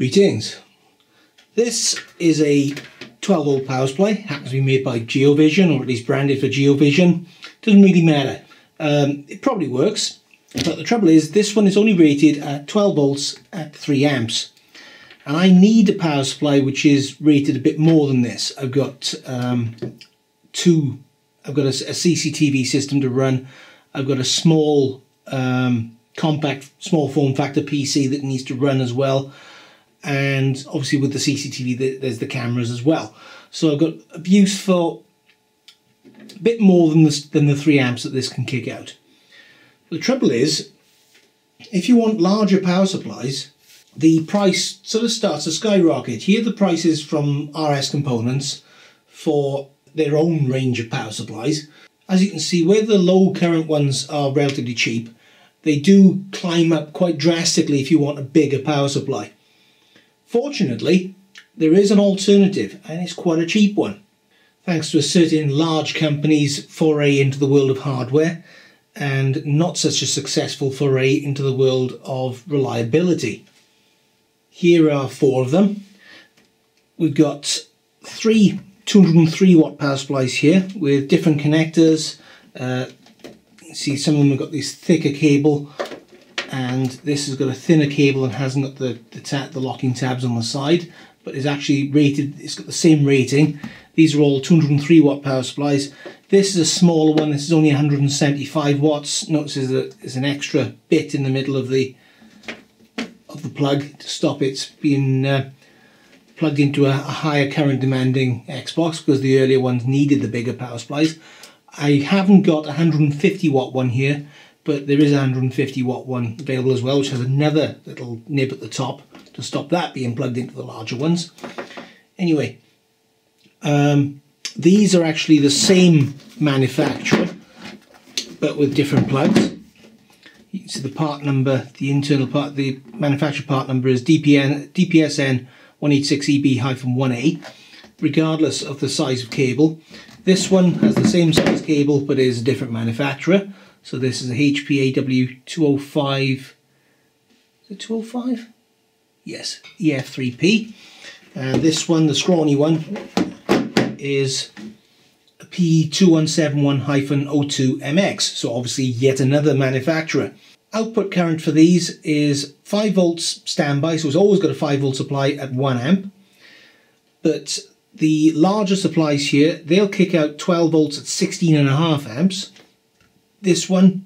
Greetings. This is a 12 volt power supply, happens to be made by Geovision or at least branded for Geovision. Doesn't really matter. Um, it probably works, but the trouble is this one is only rated at 12 volts at 3 amps. And I need a power supply which is rated a bit more than this. I've got um, two, I've got a, a, CCTV system to run. I've got a small um, compact small form factor PC that needs to run as well and obviously with the CCTV there's the cameras as well. So I've got a bit more than the, than the 3 amps that this can kick out. The trouble is, if you want larger power supplies, the price sort of starts to skyrocket. Here the prices from RS Components for their own range of power supplies. As you can see, where the low current ones are relatively cheap, they do climb up quite drastically if you want a bigger power supply. Fortunately, there is an alternative and it's quite a cheap one. Thanks to a certain large company's foray into the world of hardware and not such a successful foray into the world of reliability. Here are four of them. We've got three 203 watt power supplies here with different connectors. Uh, see some of them have got this thicker cable and this has got a thinner cable and hasn't got the, the, the locking tabs on the side but is actually rated, it's got the same rating. These are all 203 watt power supplies. This is a smaller one, this is only 175 watts. Notice there's, there's an extra bit in the middle of the of the plug to stop it being uh, plugged into a, a higher current demanding Xbox because the earlier ones needed the bigger power supplies. I haven't got a 150 watt one here but there is a 150 watt one available as well which has another little nib at the top to stop that being plugged into the larger ones. Anyway um, these are actually the same manufacturer but with different plugs. You can see the part number the internal part the manufacturer part number is DPN DPSN 186EB-1A regardless of the size of cable this one has the same size cable but is a different manufacturer so this is a HPAW 205, is it 205? Yes, EF3P. And this one, the scrawny one, is a P2171-02MX. So obviously yet another manufacturer. Output current for these is 5 volts standby, so it's always got a 5 volt supply at 1 amp. But the larger supplies here, they'll kick out 12 volts at 16.5 amps this one,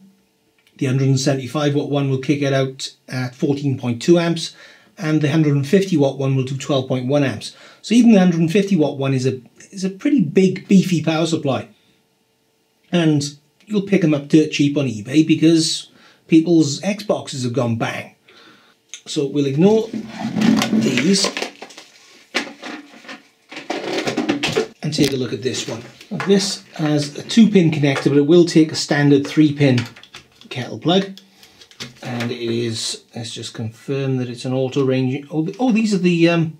the 175 watt one will kick it out at 14.2 amps and the 150 watt one will do 12.1 amps. So even the 150 watt one is a is a pretty big beefy power supply. And you'll pick them up dirt cheap on eBay because people's Xboxes have gone bang. So we'll ignore these and take a look at this one. This has a two pin connector but it will take a standard three pin kettle plug and it is, let's just confirm that it's an auto ranging, oh, oh these are the, um,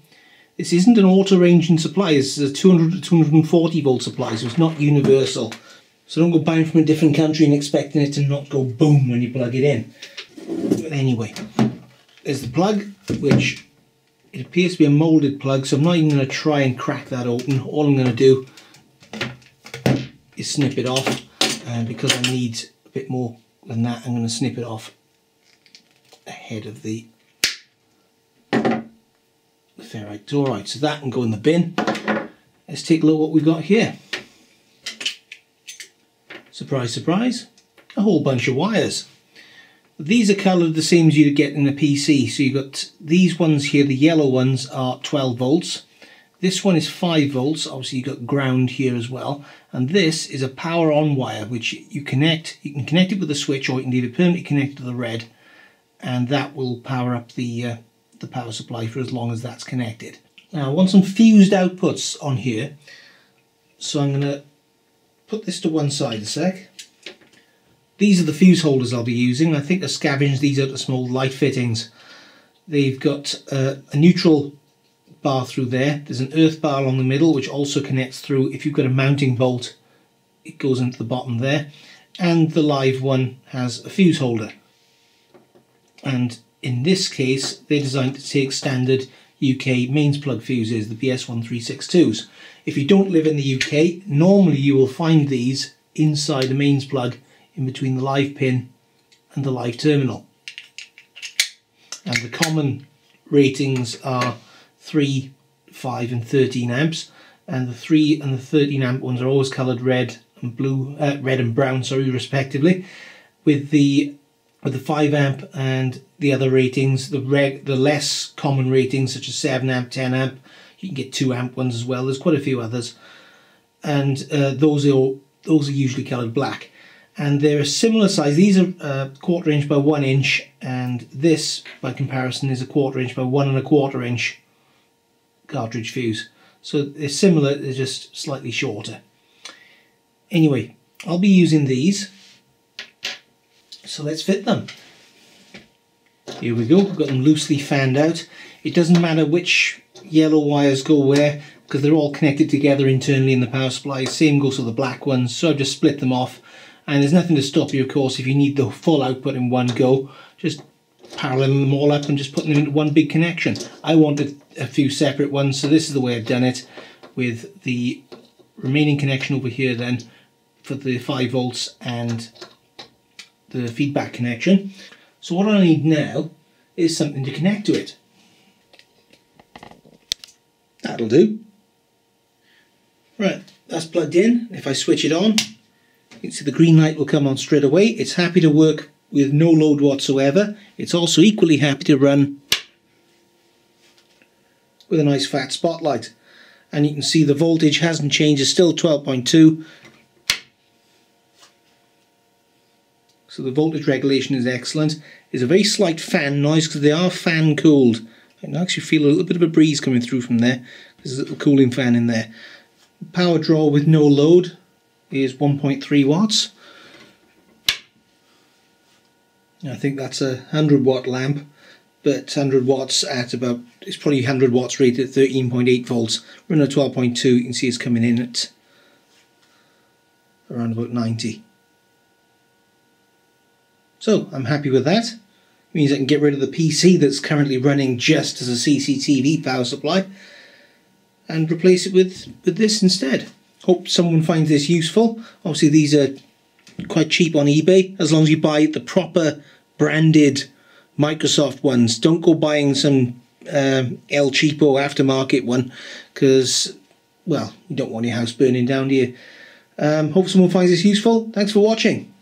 this isn't an auto ranging supply, this is a 200 to 240 volt supply so it's not universal. So don't go buying from a different country and expecting it to not go boom when you plug it in. But anyway, there's the plug which it appears to be a moulded plug, so I'm not even going to try and crack that open. All I'm going to do is snip it off, and because I need a bit more than that, I'm going to snip it off ahead of the, ferrite Alright, so that can go in the bin. Let's take a look what we've got here. Surprise, surprise, a whole bunch of wires. These are coloured the same as you'd get in a PC. So you've got these ones here, the yellow ones are 12 volts. This one is 5 volts, obviously you've got ground here as well. And this is a power on wire which you connect, you can connect it with a switch or you can leave it permanently connected to the red and that will power up the, uh, the power supply for as long as that's connected. Now I want some fused outputs on here. So I'm going to put this to one side a sec. These are the fuse holders I'll be using. I think I scavenged these out of small light fittings. They've got uh, a neutral bar through there. There's an earth bar along the middle which also connects through. If you've got a mounting bolt, it goes into the bottom there. And the live one has a fuse holder. And in this case, they're designed to take standard UK mains plug fuses, the BS1362s. If you don't live in the UK, normally you will find these inside a mains plug in between the live pin and the live terminal. And the common ratings are 3, 5 and 13 amps and the 3 and the 13 amp ones are always coloured red and blue, uh, red and brown sorry respectively with the with the 5 amp and the other ratings, the reg, the less common ratings such as 7 amp, 10 amp, you can get 2 amp ones as well, there's quite a few others. And uh, those are those are usually coloured black. And they're a similar size, these are uh, quarter inch by 1 inch and this by comparison is a quarter inch by 1 and a quarter inch cartridge fuse. So they're similar, they're just slightly shorter. Anyway, I'll be using these so let's fit them. Here we go, we've got them loosely fanned out. It doesn't matter which yellow wires go where because they're all connected together internally in the power supply. Same goes for the black ones, so I've just split them off. And there's nothing to stop you, of course, if you need the full output in one go. Just paralleling them all up and just putting them into one big connection. I wanted a few separate ones, so this is the way I've done it with the remaining connection over here then for the 5 volts and the feedback connection. So what I need now is something to connect to it. That'll do. Right, that's plugged in. If I switch it on, the green light will come on straight away. It's happy to work with no load whatsoever. It's also equally happy to run with a nice fat spotlight. And you can see the voltage hasn't changed, it's still 12.2 so the voltage regulation is excellent. There's a very slight fan noise because they are fan cooled. I can actually feel a little bit of a breeze coming through from there. There's a little cooling fan in there. Power draw with no load is 1.3 watts. I think that's a 100 watt lamp, but 100 watts at about, it's probably 100 watts rated at 13.8 volts. We're at 12.2, you can see it's coming in at around about 90. So I'm happy with that. It means I can get rid of the PC that's currently running just as a CCTV power supply and replace it with, with this instead. Hope someone finds this useful. Obviously these are quite cheap on eBay as long as you buy the proper branded Microsoft ones. Don't go buying some uh, El Cheapo aftermarket one because, well, you don't want your house burning down, do you? Um, hope someone finds this useful. Thanks for watching.